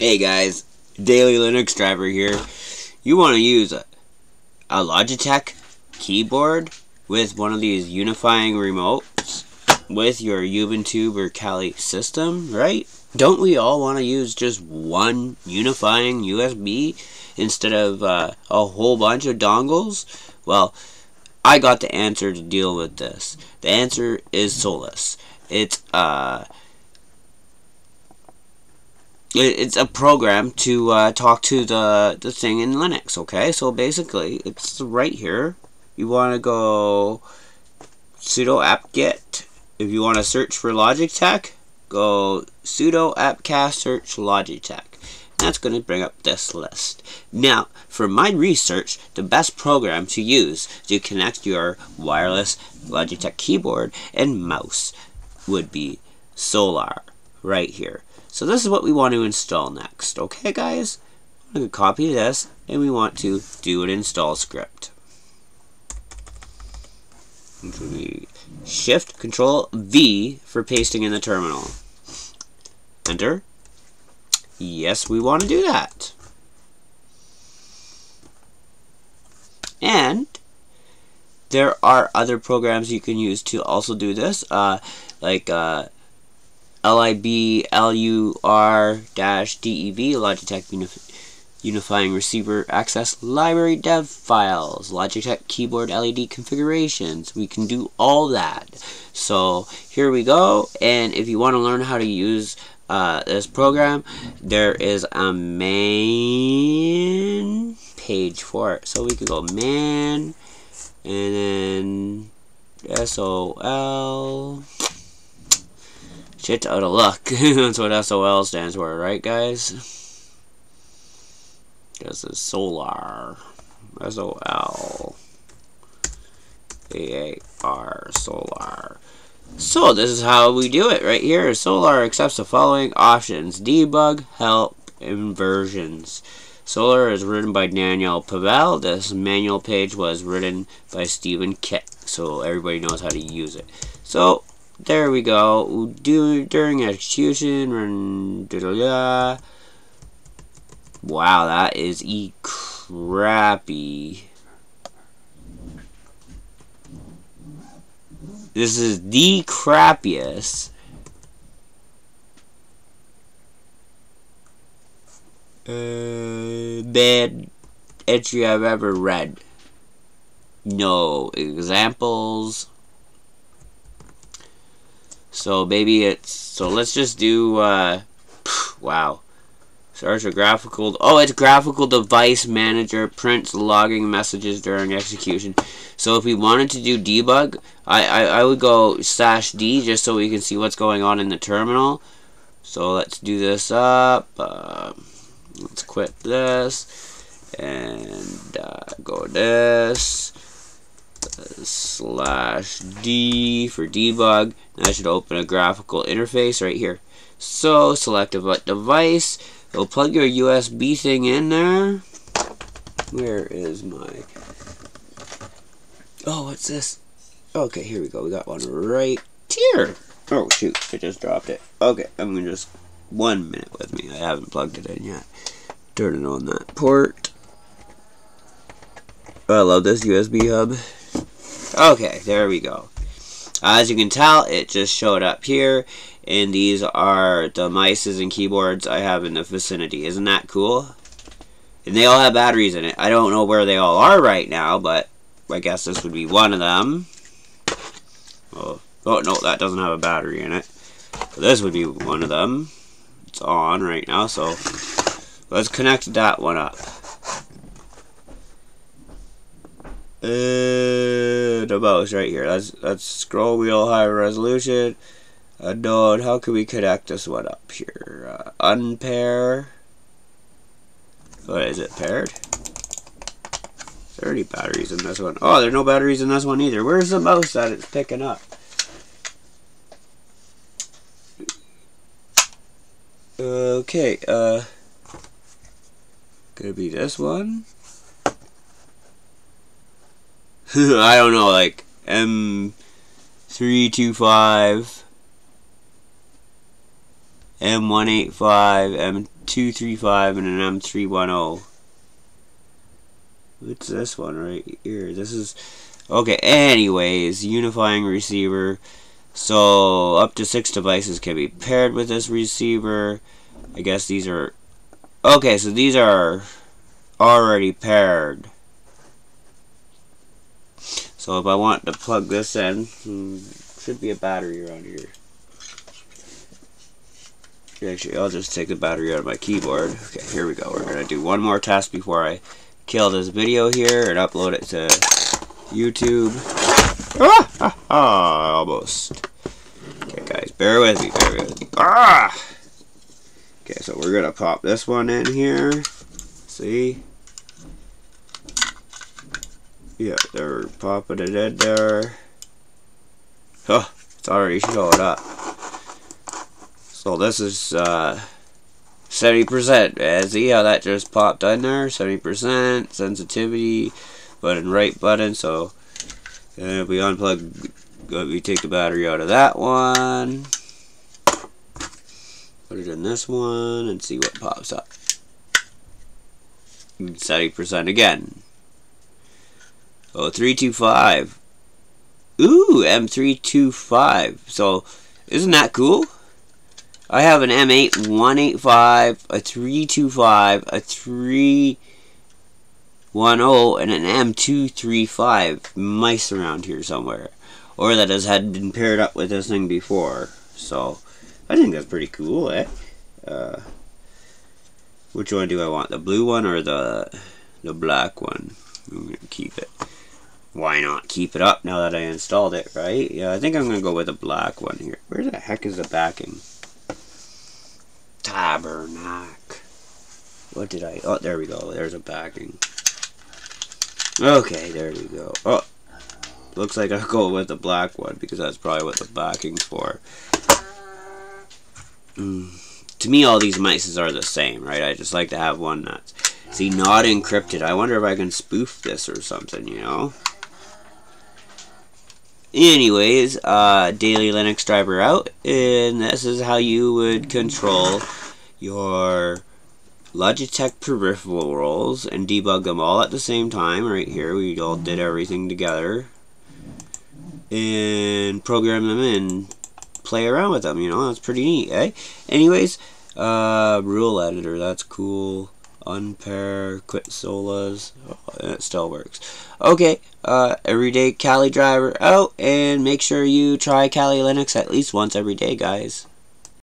Hey guys, Daily Linux Driver here. You want to use a, a Logitech keyboard with one of these unifying remotes with your Ubuntu or Kali system, right? Don't we all want to use just one unifying USB instead of uh, a whole bunch of dongles? Well, I got the answer to deal with this. The answer is Solaar. It's uh it's a program to uh, talk to the the thing in Linux. Okay, so basically it's right here. You want to go sudo apt-get. If you want to search for Logitech, go sudo apt-get search Logitech. That's going to bring up this list. Now, for my research, the best program to use to connect your wireless Logitech keyboard and mouse would be Solaar, right here. So this is what we want to install next. Okay, guys? I'm going to copy this, and we want to do an install script. Shift Control V for pasting in the terminal. Enter. Yes, we want to do that. And there are other programs you can use to also do this, uh, like uh, LIB LUR-DEV, Logitech Unif Unifying Receiver Access Library Dev Files, Logitech Keyboard LED Configurations. We can do all that. So here we go, and if you want to learn how to use uh, this program, there is a main page for it. So we could go man, and then SOL. Shit out of luck. That's what SOL stands for, right, guys? This is Solaar. S-O-L. A-A-R. Solaar. So, this is how we do it right here. Solaar accepts the following options. Debug, help, inversions. Solaar is written by Daniel Pavel. This manual page was written by Stephen Kitt. So, everybody knows how to use it. So, there we go. Do, during execution. Wow, that is e crappy. This is the crappiest. Uh, bad entry I've ever read. No examples. So maybe it's so let's just do uh wow. Search a graphical oh it's graphical device manager prints logging messages during execution. So if we wanted to do debug, I, I, I would go slash D just so we can see what's going on in the terminal. So let's do this up. Uh, let's quit this and uh, go this slash D for debug. That should open a graphical interface right here. So select a device. It'll plug your USB thing in there. Where is my... Oh, what's this? Okay, here we go. We got one right here. Oh, shoot. I just dropped it. Okay, I'm going to just... One minute with me. I haven't plugged it in yet. Turn it on that port. Oh, I love this USB hub. Okay, there we go. As you can tell, it just showed up here, and these are the mices and keyboards I have in the vicinity. Isn't that cool? And they all have batteries in it. I don't know where they all are right now, but I guess this would be one of them. Oh, oh no, that doesn't have a battery in it. So this would be one of them. It's on right now, so let's connect that one up. Uh, the mouse right here. That's that's scroll wheel high resolution. Unknown. How can we connect this one up here? Uh, unpair. What is it? Paired. 30 batteries in this one. Oh, there are no batteries in this one either. Where's the mouse that it's picking up? Okay, uh, gonna be this one. I don't know, like M325 M185, M235, and an M310. What's this one right here? This is... Okay, anyways, unifying receiver. So, up to six devices can be paired with this receiver. I guess these are... Okay, so these are already paired. So if I want to plug this in, hmm, should be a battery around here. Actually, I'll just take the battery out of my keyboard. Okay, here we go. We're going to do one more test before I kill this video here and upload it to YouTube. Ah, ah, ah, almost. Okay, guys, bear with me, bear with me. Ah! Okay, so we're going to pop this one in here. See? Yeah, they're popping it in there. Oh, it's already showing up. So this is uh, 70%. Man. See how that just popped in there? 70% sensitivity, button right button. So and if we unplug, we take the battery out of that one. Put it in this one and see what pops up. 70% again. Oh, 325. Ooh, M325. So, isn't that cool? I have an M8 185, a 325, a 310, and an M235 mice around here somewhere. Or that has had been paired up with this thing before. So, I think that's pretty cool, eh? Uh, which one do I want? The blue one or the the black one? I'm going to keep it. Why not keep it up now that I installed it, right? Yeah, I think I'm going to go with a black one here. Where the heck is the backing? Tabernacle. What did I... Oh, there we go. There's a backing. Okay, there we go. Oh, looks like I'll go with the black one because that's probably what the backing's for. Mm. To me, all these mice are the same, right? I just like to have one that's... See, not encrypted. I wonder if I can spoof this or something, you know? Anyways, uh, daily Linux driver out, and this is how you would control your Logitech peripherals and debug them all at the same time. Right here, we all did everything together, and program them and play around with them. You know, that's pretty neat, eh? Anyways, uh, rule editor, that's cool unpair, quit Solaar, and it still works. Okay, uh, everyday Kali driver out, and make sure you try Kali Linux at least once every day, guys.